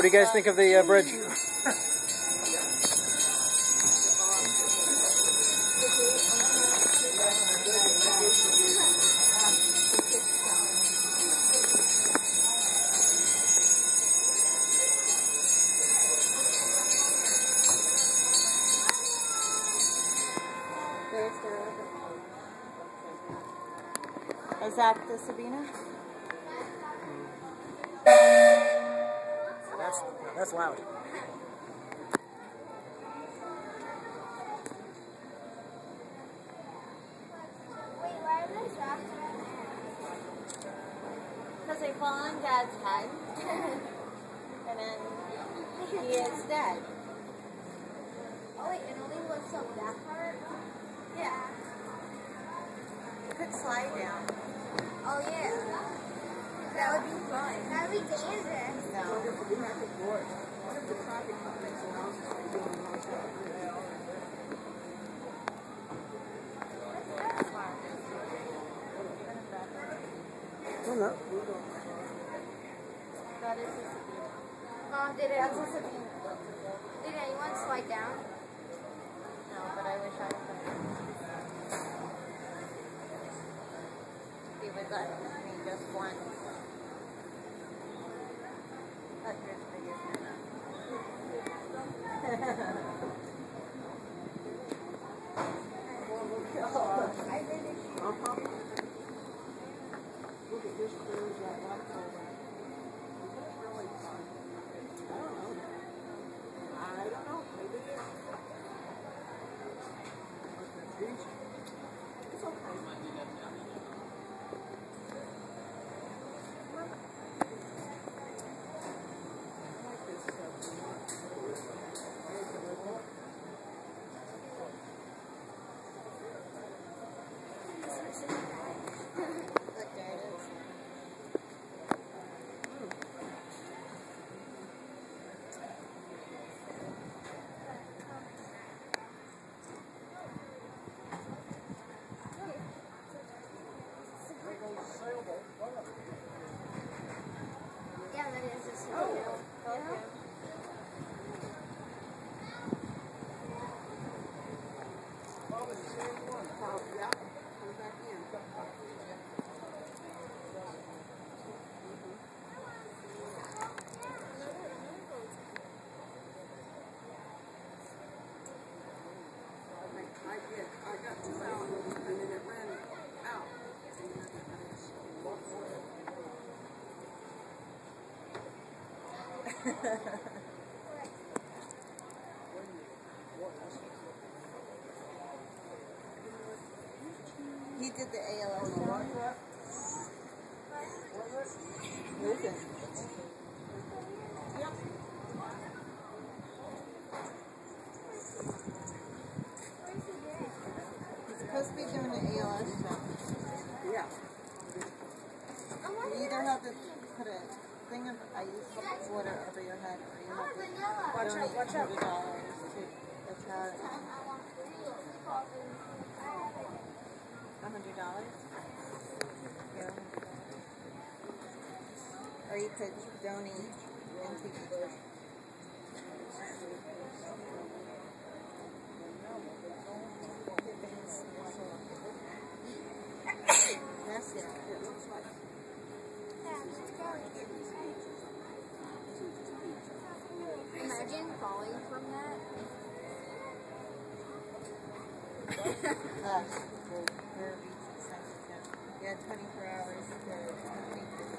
What do you guys think of the uh, bridge? Is that the Sabino? That's loud. Wait, why are those rocks around Because they fall on Dad's head. and then he is dead. Oh wait, it only lifts up that part? Yeah. It could slide down. Oh yeah. That would be fun. That would be dangerous. No. That is Sabino. Mom, did it? Sabino. Did anyone slide down? No, but I wish I could. He would me just one. He did the ALS one. Listen. He's supposed to be doing an ALS show. Yeah. You either have to put a thing of ice water over your head or you have to Vanilla. donate watch out. $100 to the charity. Hundred dollars? Here, $100. Or you could donate into each. That's it. Imagine falling from that. Uh, had 24 hours